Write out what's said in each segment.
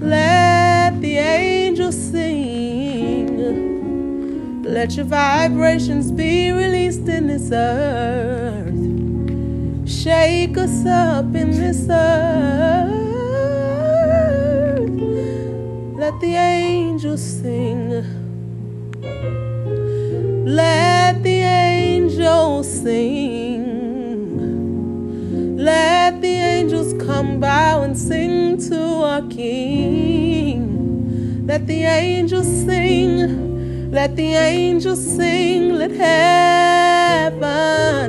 Let the angels sing. Let your vibrations be released in this earth. Shake us up in this earth. Let the angels sing. Let the angels sing. Come bow and sing to our King. Let the angels sing. Let the angels sing. Let heaven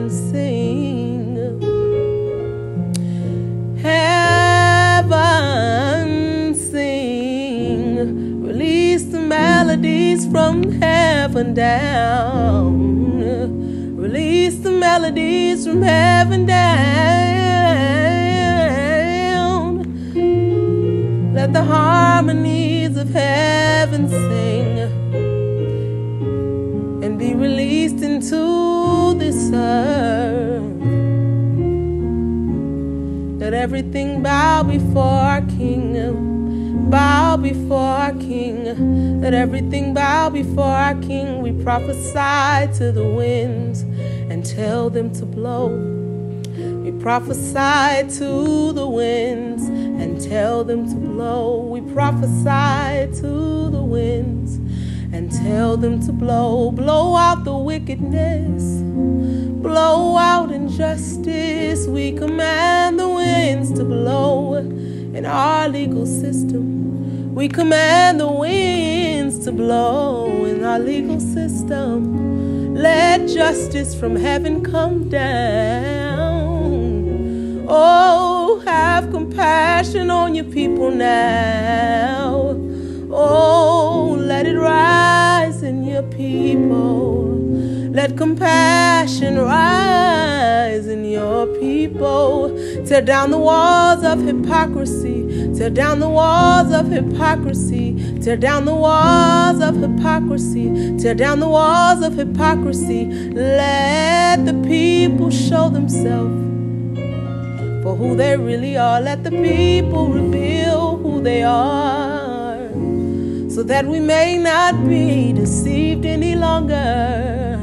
sing. Heaven sing. Release the melodies from heaven down. Release the melodies from heaven down. Let the harmonies of heaven sing and be released into this earth. Let everything bow before our King. Bow before our King. Let everything bow before our King. We prophesy to the winds and tell them to blow. We prophesy to the winds and tell them to blow. We prophesy to the winds and tell them to blow. Blow out the wickedness. Blow out injustice. We command the winds to blow in our legal system. We command the winds to blow in our legal system. Let justice from heaven come down. Oh, have compassion on your people now. Oh, let it rise in your people. Let compassion rise in your people. Tear down the walls of hypocrisy. Tear down the walls of hypocrisy. Tear down the walls of hypocrisy. Tear down the walls of hypocrisy. Let the people show themselves for who they really are. Let the people reveal who they are so that we may not be deceived any longer.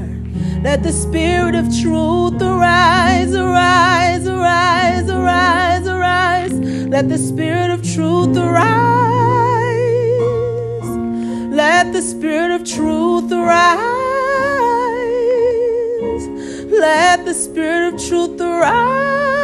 Let the spirit of truth arise, arise, arise, arise, arise. Let the spirit of truth arise. Let the spirit of truth arise. Let the spirit of truth arise. Arise,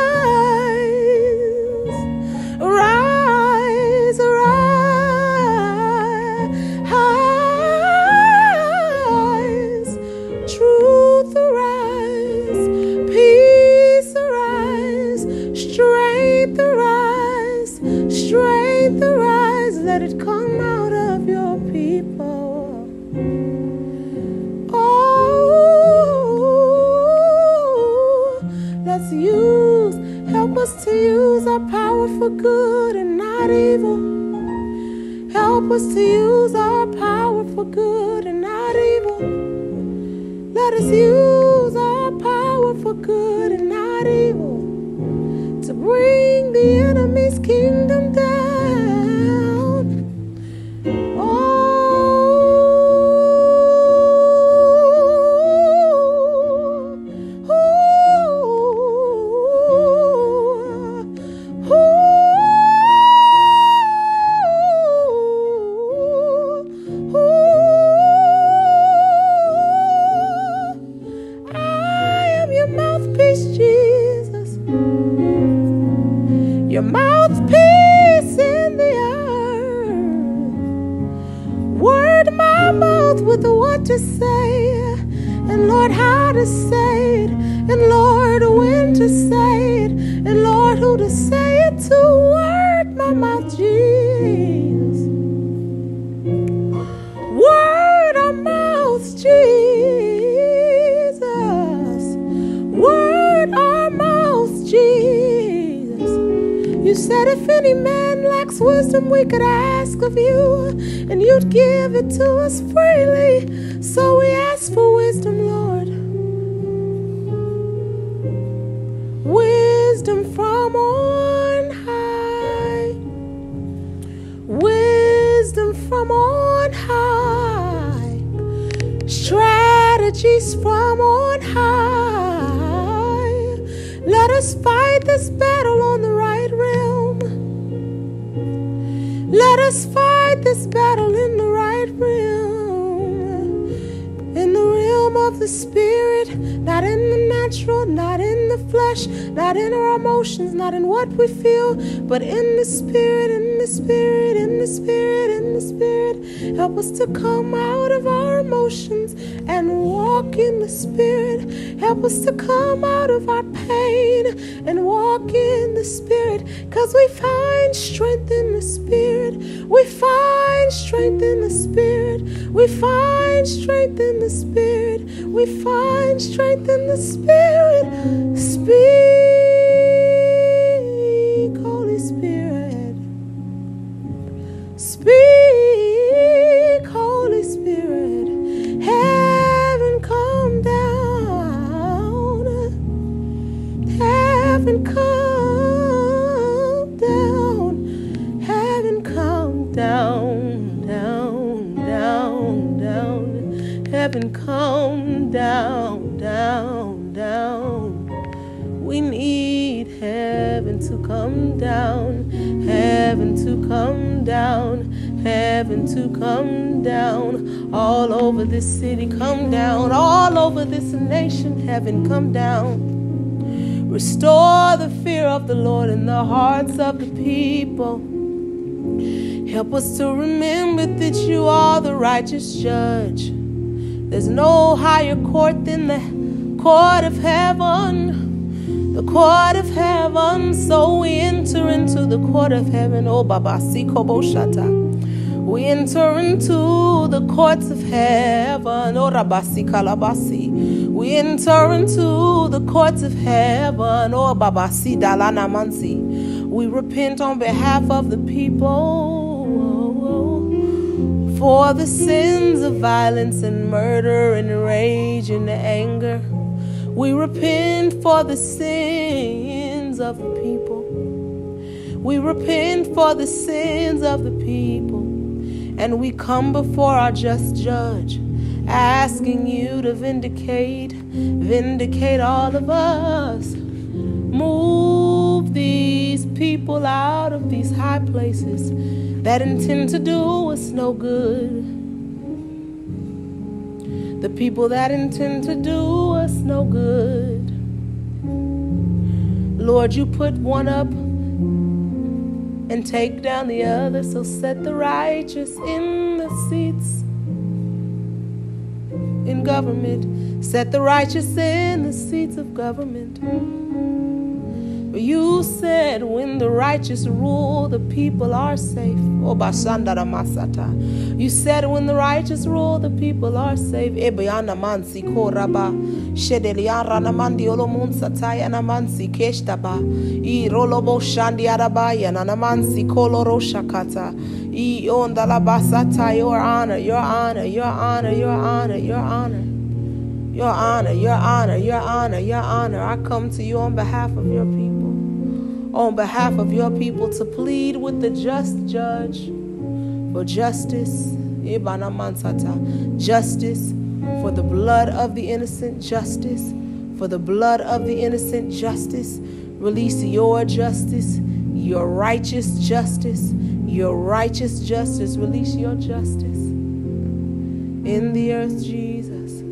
Let it come out of your people. Oh, let's use, help us to use our power for good and not evil. Help us to use our power for good and not evil. Let us use our power for good and not evil to bring the enemy's kingdom and Lord, how to say it, and Lord, when to say it, and Lord, who to say it to. Word my mouth, Jesus. Word our mouths, Jesus. Word our mouths, Jesus. You said if any man lacks wisdom, we could ask of you, and you'd give it to us freely. So we ask for wisdom, Lord. Wisdom from on high. Wisdom from on high. Strategies from on high. Let us fight this battle on the right realm. Let us fight this battle the spirit, not in the natural, not in the flesh, not in our emotions, not in what we feel, but in the spirit, in the spirit, in the spirit, in the spirit. Help us to come out of our emotions and walk in the spirit. Help us to come out of our pain and walk in the spirit. Cause we find strength in the spirit. We find strength in the spirit. We find strength in the spirit. We find strength in the spirit. Speak, to come down, heaven to come down, heaven to come down. All over this city, come down. All over this nation, heaven come down. Restore the fear of the Lord in the hearts of the people. Help us to remember that you are the righteous judge. There's no higher court than the court of heaven. The court of heaven. So we enter into the court of heaven. Oh, Baba, Shata. We enter into the courts of heaven. Oh, Rabasi Kalabasi. We enter into the courts of heaven. Oh, Babasi Dalana Mansi. We repent on behalf of the people for the sins of violence and murder and rage and anger. We repent for the sins of the people. We repent for the sins of the people. And we come before our just judge, asking you to vindicate, vindicate all of us. Move these people out of these high places that intend to do us no good. The people that intend to do us no good. Lord, you put one up and take down the other, so set the righteous in the seats in government. Set the righteous in the seats of government. You said when the righteous rule, the people are safe. Masata. You said when the righteous rule, the people are safe. Ebayana Mansi Koraba. Shedeliara Namandi Olomun Sataya Namansi Keshtaba. I Rolobo Shandi Arabaya Nanamansi Koloro Shakata. I Ondalabasata, your honor, your honor, your honor, your honor, your honor. Your honor, your honor, your honor, your honor. I come to you on behalf of your people, on behalf of your people to plead with the just judge for justice. Justice for the blood of the innocent, justice for the blood of the innocent, justice. Release your justice, your righteous justice, your righteous justice. Release your justice in the earth, Jesus.